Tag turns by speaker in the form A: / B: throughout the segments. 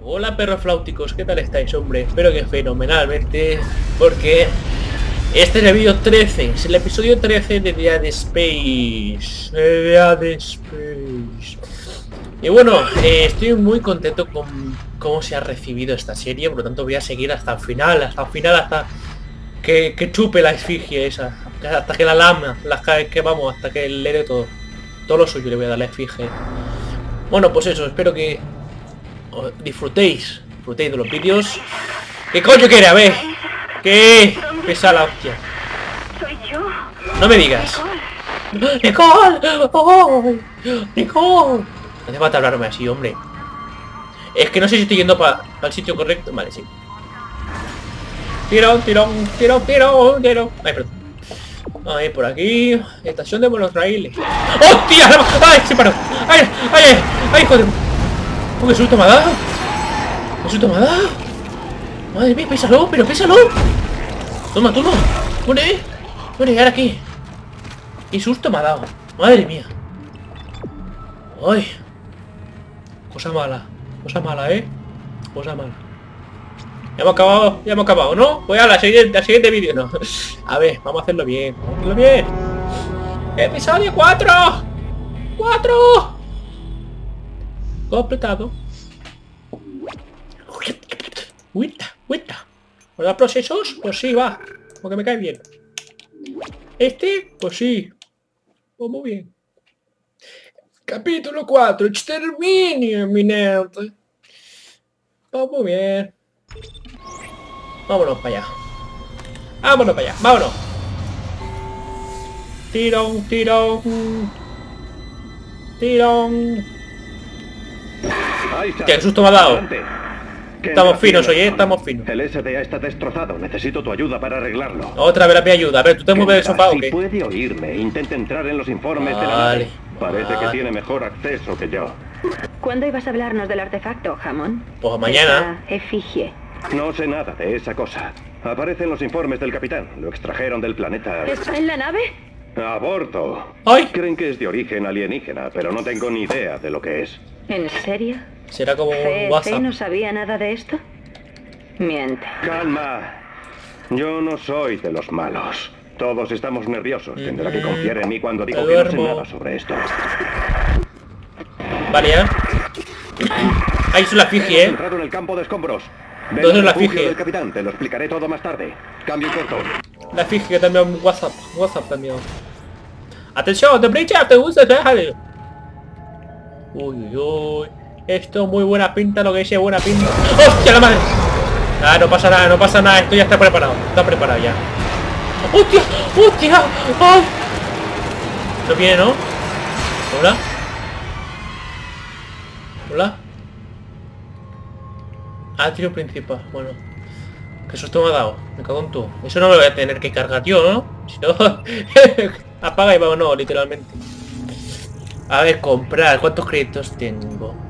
A: Hola perros flauticos, ¿qué tal estáis, hombre? Espero que fenomenalmente, porque este es el vídeo 13, es el episodio 13 de Dead Space. De Dead Space. Y bueno, eh, estoy muy contento con cómo se ha recibido esta serie, por lo tanto voy a seguir hasta el final, hasta el final, hasta que, que chupe la esfinge esa, hasta que la lama, las que vamos, hasta que le dé todo. Todo lo suyo le voy a dar la esfinge. Bueno, pues eso, espero que disfrutéis, disfrutéis de los vídeos. ¿Qué coño quiere? A ver. ¿Qué? Pesa la hostia.
B: Soy yo.
A: No me digas. ¡Nicole! ¡Oh! ¡Nicole! No hace falta hablarme así, hombre. Es que no sé si estoy yendo para el sitio correcto. Vale, sí. Tiro, tiro, tiro, tiro, tiro. Ay, perdón. Ahí, por aquí. Estación de Buenos Aires. ¡Hostia! ¡Ay, se paró! ¡Ay, ay, ay! ¡Ay, joder! ¡Oh, qué susto me ha dado! ¡Qué susto me ha dado! Madre mía, pésalo, pero pésalo. Toma, toma. Muere. Muere, ahora aquí. Qué susto me ha dado. Madre mía. Ay. Cosa mala. Cosa mala, ¿eh? Cosa mala. Ya hemos acabado, ya hemos acabado, ¿no? Voy a la siguiente, al siguiente vídeo, ¿no? A ver, vamos a hacerlo bien. Vamos a hacerlo bien. Episodio 4. 4 completado. Huita, huita. ¿Verdad procesos? Pues sí, va. Porque me cae bien. Este, pues sí. Pues muy bien. Capítulo 4. Exterminio eminente. Pues bien. Vámonos para allá. Vámonos para allá. Vámonos. Tirón, tirón. Tirón. ¡Qué susto me ha dado! Estamos finos, oye, estamos finos.
C: El SDA está destrozado, necesito tu ayuda para arreglarlo.
A: Otra vez la mi ayuda, a ver, ¿tú te mueves de sofá
C: o qué? puede oírme, intente entrar en los informes de la nave. Parece que tiene mejor acceso que yo.
B: ¿Cuándo ibas a hablarnos del artefacto, Jamón?
A: Pues mañana.
B: efigie.
C: No sé nada de esa cosa. Aparece en los informes del capitán. Lo extrajeron del planeta...
B: ¿Está en la nave?
C: Aborto.
A: ¡Ay!
C: Creen que es de origen alienígena, pero no tengo ni idea de lo que es.
B: ¿En serio?
A: Será como un WhatsApp.
B: no sabía nada de esto? Miente.
C: Calma. Yo no soy de los malos. Todos estamos nerviosos. Tendrá que confiar en mí cuando digo que no sé nada sobre esto.
A: Vale, ya. Ahí es la fiji, eh.
C: entrado en el campo de escombros.
A: ¿Dónde es la fiji?
C: del capitán, te lo explicaré todo más tarde. Cambio corto.
A: La fiji que también WhatsApp. WhatsApp también. Atención, de brecha, te gusta, déjale. Uy, uy, uy. Esto muy buena pinta, lo que dice buena pinta. ¡Hostia la madre! Ah, no pasa nada, no pasa nada. Esto ya está preparado. Está preparado ya. ¡Hostia! ¡Hostia! ¡Ay! No viene, ¿no? ¿Hola? ¿Hola? Tiro principal. Bueno. ¿Qué susto me ha dado? Me cago en tú. Eso no lo voy a tener que cargar yo, ¿no? Si no... apaga y vámonos, literalmente. A ver, comprar. ¿Cuántos créditos tengo?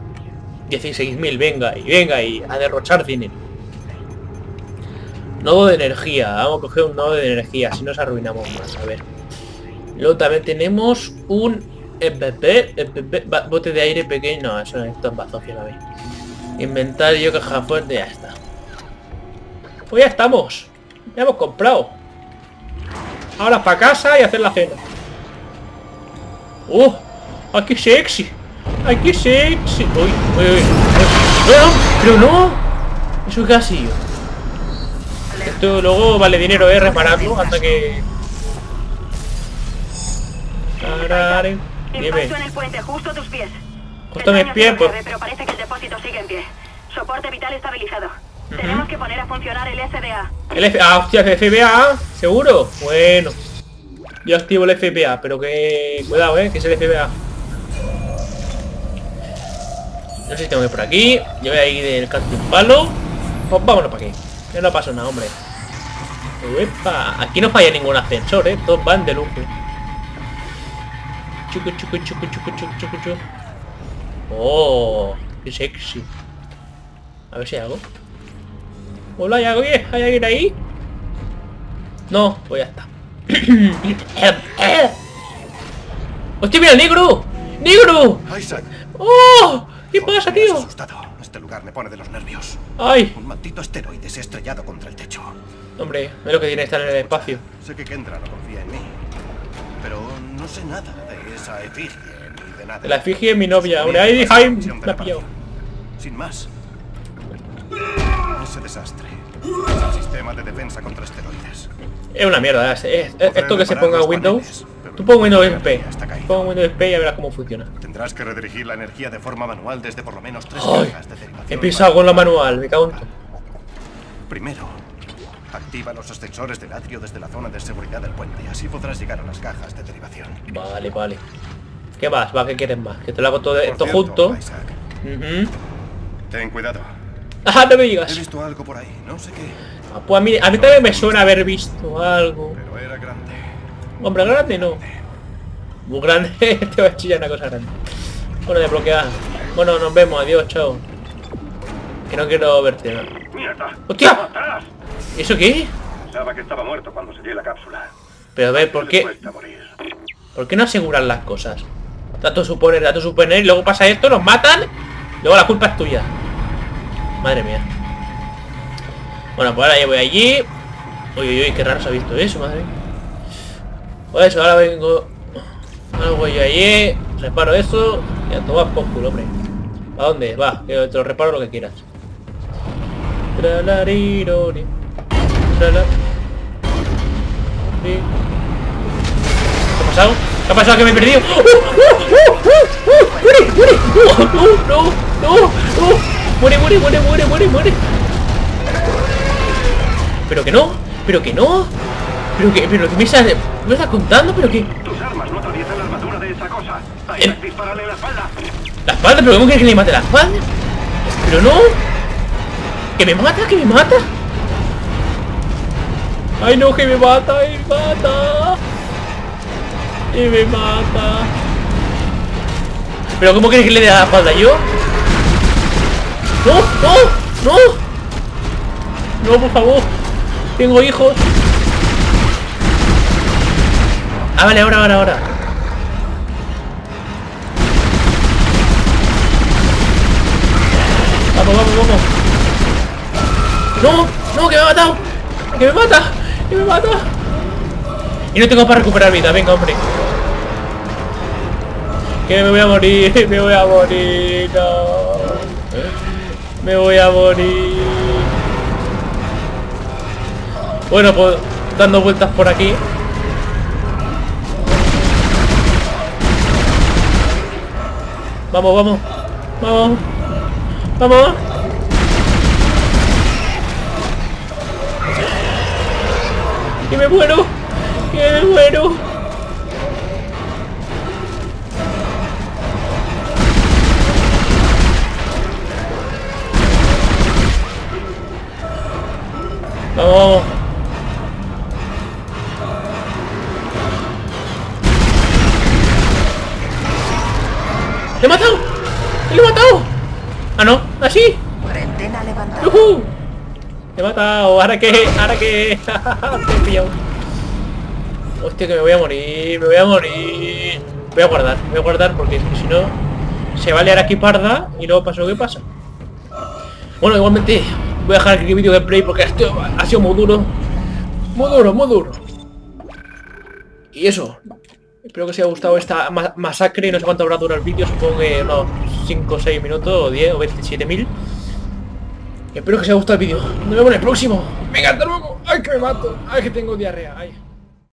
A: 16.000, venga, y venga, y a derrochar dinero. Nodo de energía. Vamos a coger un nodo de energía, si nos arruinamos más. A ver. Luego también tenemos un EPP, bote de aire pequeño. No, eso esto es bazofia, la vez. Inventario, caja fuerte, ya está. Pues ya estamos. Ya hemos comprado. Ahora para casa y hacer la cena. ¡Uh! ¡Aquí sexy! ¡Aquí sexy! ¡Uy, uy, uy! ¡No! ¡Pero no! Eso es casi Esto luego vale dinero, ¿eh? Repararlo hasta que...
B: Impacto en el puente, justo a tus pies.
A: Justo a mis pies, pues...
B: Pero parece que el depósito sigue en pie. Soporte vital estabilizado. Tenemos que poner a funcionar el SDA.
A: El F... Ah, hostia, el FBA, ¿seguro? Bueno. Yo activo el FBA, pero que... Cuidado, eh, que es el FBA. No sé si tengo que ir por aquí. Yo voy a ir del canto un palo. Pues vámonos para aquí. Que no pasa nada, hombre. Uepa. Aquí no falla ningún ascensor, eh. Todos van de lujo. Chucu, chucu, chucu, chucu, chucu, chucu, chucu. Oh, qué sexy. A ver si hay algo. Hola, ¿hay alguien? ¿Hay alguien ahí? No, pues ya está. ¡Hostia, mira el negro! ¡Negro! ¡Oh! ¿Qué pasa, tío?
D: este lugar me pone de los nervios.
A: ¡Ay!
D: Un maldito asteroide se ha estrellado contra el techo.
A: Hombre, es lo que tiene estar en el espacio.
D: Sé que Kendra no confía en mí, pero no sé nada de esa efigie ni de nada.
A: La efigie es mi novia. Una ay, me ha pillado.
D: Sin más. Ese desastre. Es el sistema de defensa contra asteroides.
A: Es una mierda. Es, es- es- esto que se ponga Windows. Tú pon Windows XP. Pon Windows XP y ya verás cómo funciona.
D: Tendrás que redirigir la energía de forma manual desde por lo menos tres
A: Ay,
D: cajas de derivación.
A: he pisado con la manual, me cago en todo.
D: Primero, activa los ascensores del atrio desde la zona de seguridad del puente. Así podrás llegar a las cajas de derivación.
A: Vale, vale. ¿Qué más? Va, ¿qué quieres más? Que te lo hago todo
D: Por
A: esto
D: cierto,
A: junto.
D: Isaac,
A: Ujú.
D: ten cuidado.
A: Ah, no me
D: He
A: digas.
D: visto algo por ahí, no sé qué,
A: Ah, Pues a mí, a mí también me suena haber visto algo.
D: pero era grande.
A: Hombre, grande no. Muy grande, te va a chillar una cosa grande. Bueno, desbloquear. Bueno, nos vemos, adiós, chao. Que no quiero verte, ¿no?
C: ¡Mierda!
A: ¡Hostia!
C: ¡Atrás!
A: ¿Y eso qué?
C: Pensaba que estaba muerto cuando sellé la cápsula.
A: Pero a ver, ¿por qué? ¿Por qué no aseguran las cosas? Dato suponer, dato suponer, y luego pasa esto, nos matan, luego la culpa es tuya. Madre mía. Bueno, pues ahora ya voy allí. Uy, uy, uy, qué raro se ha visto eso, madre mía. Pues eso, ahora vengo... Ahora voy allí, reparo eso, y a tomar por culo, hombre. ¿A dónde? Va, que te lo reparo lo que quieras. Tralarirori. ¿Qué ha pasado? ¿Qué ha pasado que me he perdido? ¡Oh, oh, oh, oh, oh! ¡Muere, muere! ¡Oh, no, no, no, no! ¡Muere, muere, muere, muere, muere, muere! ¿Pero que no? ¿Pero que no? ¿Pero que, pero que me estás, me estás contando? ¿Pero que...?
C: Tus armas no atraviesan la armadura de esa cosa. Isaac, dispárale en la espalda.
A: ¿La espalda? ¿Pero cómo quieres que le mate la espalda? ¿Pero no? ¿Que me mata? ¿Que me mata? ¡Ay no, que me mata! ¡Y me mata! ¡Y me mata! ¿Pero cómo quieres que le dé la espalda yo? ¡No! ¡No! ¡No! ¡No, por favor! Tengo hijos. Ah, vale, ahora, ahora, ahora. Vamos, vamos, vamos. No, no, que me ha matado. Que me mata. Que me mata. Y no tengo para recuperar vida. Venga, hombre. Que me voy a morir. Me voy a morir. No. Me voy a morir. Bueno, pues dando vueltas por aquí. Vamos, vamos. Vamos. Vamos. Que me muero. Que me muero. Vamos, matado! ¿Ahora qué? ¿Ahora pillado. Hostia, que me voy a morir, me voy a morir. Voy a guardar, voy a guardar porque si no se va a liar aquí parda y luego pasa lo que pasa. Bueno, igualmente voy a dejar el vídeo de play porque esto ha sido muy duro. Muy duro, muy duro. Y eso. Espero que os haya gustado esta ma- masacre. No sé cuánto habrá durado el vídeo. Supongo que unos 5 o 6 minutos o 10 o 27.000. Espero que os haya gustado el vídeo. Nos vemos en el próximo. Venga, hasta luego. Ay, que me mato. Ay, que tengo diarrea. Ay.